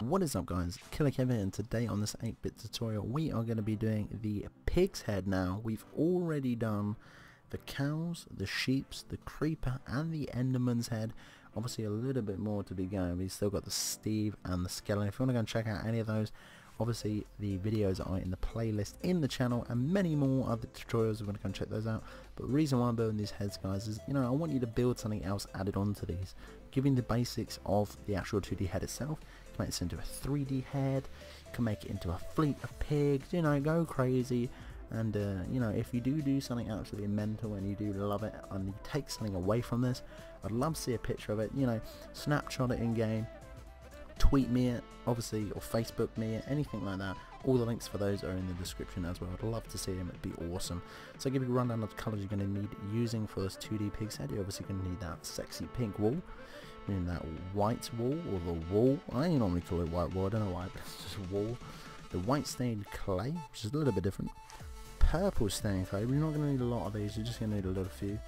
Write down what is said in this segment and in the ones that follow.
What is up guys, Killer Kevin and today on this 8-bit tutorial we are going to be doing the pig's head now. We've already done the cows, the sheeps, the creeper and the enderman's head. Obviously a little bit more to be going, we've still got the Steve and the skeleton. If you want to go and check out any of those, obviously the videos are in the playlist in the channel and many more other tutorials, we're going to go and check those out. But the reason why I'm building these heads guys is, you know, I want you to build something else added onto these. Giving the basics of the actual 2D head itself, this into a 3D head, you can make it into a fleet of pigs, you know, go crazy. And, uh, you know, if you do do something absolutely mental and you do love it and you take something away from this, I'd love to see a picture of it, you know, snapshot it in game, tweet me it, obviously, or Facebook me it, anything like that. All the links for those are in the description as well. I'd love to see them, it'd be awesome. So I'll give you a rundown of the colours you're going to need using for this 2D pig's head. You're obviously going to need that sexy pink wool, meaning that white wool, or the wool. I normally call it white wool, I don't know why, but it's just a wool. The white stained clay, which is a little bit different. Purple stained clay, we're not going to need a lot of these, you're just going to need a little few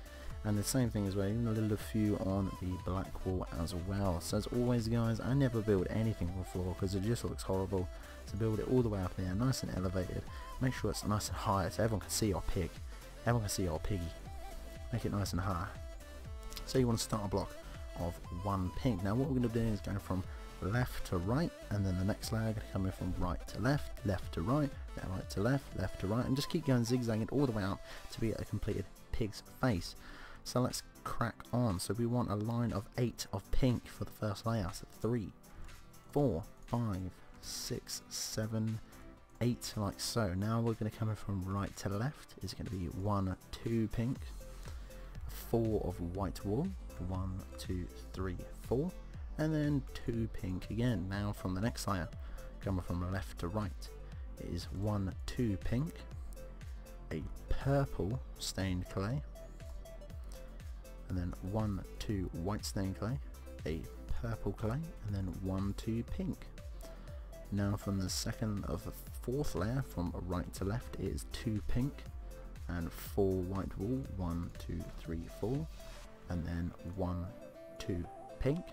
and the same thing as well, even a little few on the black wall as well. So as always guys, I never build anything on the floor because it just looks horrible. To build it all the way up there, nice and elevated, make sure it's nice and high so everyone can see your pig. Everyone can see your piggy. Make it nice and high. So you want to start a block of one pink. Now what we're going to do is go from left to right and then the next layer coming from right to left, left to right, then right to left, left to right and just keep going zigzagging all the way up to be a completed pig's face. So let's crack on. So we want a line of 8 of pink for the first layer. So 3, 4, 5, 6, 7, 8 like so. Now we're going to come in from right to left. Is going to be 1, 2 pink, 4 of white wool, 1, 2, 3, 4, and then 2 pink again. Now from the next layer, coming from left to right, it is 1, 2 pink, a purple stained clay, and then one, two white stained clay, a purple clay, and then one, two pink. Now from the second of the fourth layer, from right to left, is two pink and four white wool, one, two, three, four, and then one, two pink.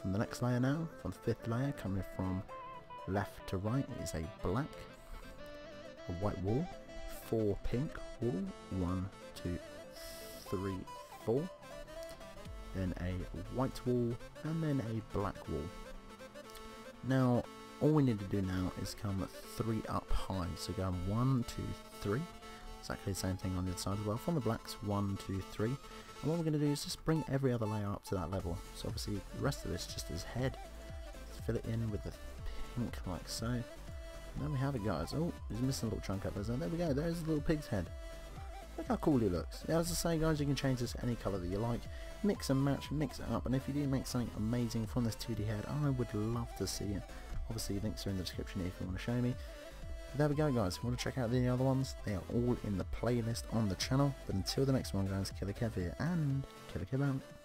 From the next layer now, from the fifth layer, coming from left to right is a black, a white wool, four pink wool, one, two, three, four, then a white wool, and then a black wool. Now, all we need to do now is come three up high, so go one, two, three, exactly the same thing on the other side as well, from the blacks, one, two, three, and what we're going to do is just bring every other layer up to that level, so obviously the rest of this just his head, fill it in with the pink like so, there we have it guys, oh, he's missing a little chunk up there, there we go, there's the little pig's head. Look how cool he looks. Yeah, as I say guys, you can change this any colour that you like. Mix and match, mix it up, and if you do make something amazing from this 2D head, I would love to see it. Obviously, links are in the description if you want to show me. But there we go guys, if you want to check out the other ones, they are all in the playlist on the channel. But until the next one guys, Killer Kev here, and Killer Kev out.